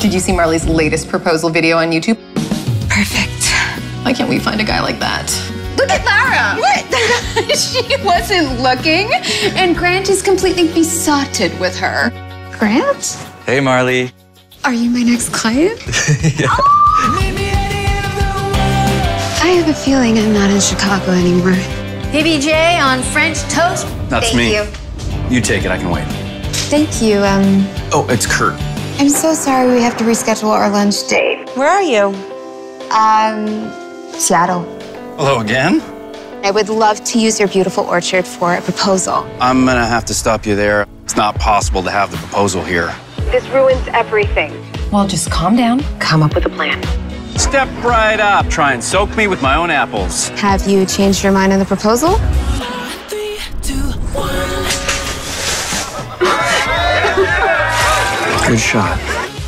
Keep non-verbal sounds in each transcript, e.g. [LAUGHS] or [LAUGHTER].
Did you see Marley's latest proposal video on YouTube? Perfect. Why can't we find a guy like that? Look at Lara. What? [LAUGHS] she wasn't looking, and Grant is completely besotted with her. Grant? Hey, Marley. Are you my next client? [LAUGHS] yeah. I have a feeling I'm not in Chicago anymore. PBJ on French toast. That's Thank me. you. You take it. I can wait. Thank you. Um, Oh, it's Kurt. I'm so sorry we have to reschedule our lunch date. Where are you? Um, Seattle. Hello again. I would love to use your beautiful orchard for a proposal. I'm gonna have to stop you there. It's not possible to have the proposal here. This ruins everything. Well, just calm down. Come up with a plan. Step right up. Try and soak me with my own apples. Have you changed your mind on the proposal? Good shot.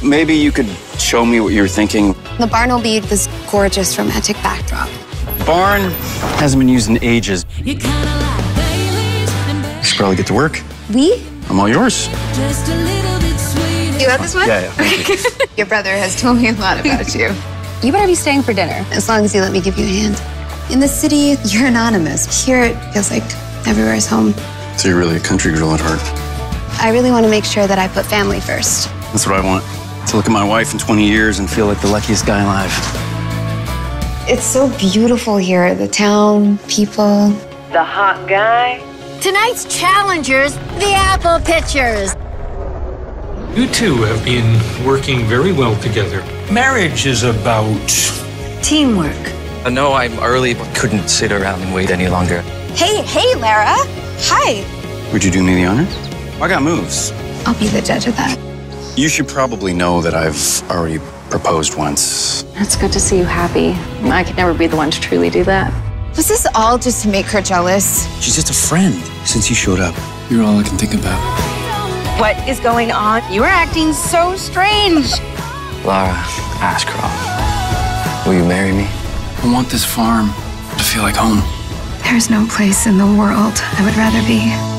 Maybe you could show me what you're thinking. The barn will be this gorgeous romantic backdrop. Barn hasn't been used in ages. You should probably get to work. We? I'm all yours. You got this one? Yeah, yeah. Thank you. [LAUGHS] Your brother has told me a lot about you. You better be staying for dinner, as long as you let me give you a hand. In the city, you're anonymous. Here, it feels like everywhere is home. so you're really a country girl at heart. I really want to make sure that I put family first. That's what I want. To look at my wife in 20 years and feel like the luckiest guy alive. It's so beautiful here the town, people. The hot guy? Tonight's challengers, the apple pitchers. You two have been working very well together. Marriage is about Teamwork. I know I'm early, but couldn't sit around and wait any longer. Hey, hey, Lara. Hi. Would you do me the honors? I got moves. I'll be the judge of that. You should probably know that I've already proposed once. It's good to see you happy. I could never be the one to truly do that. Was this all just to make her jealous? She's just a friend since you showed up. You're all I can think about. What is going on? You are acting so strange. Lara Ashcroft, will you marry me? I want this farm to feel like home. There's no place in the world I would rather be.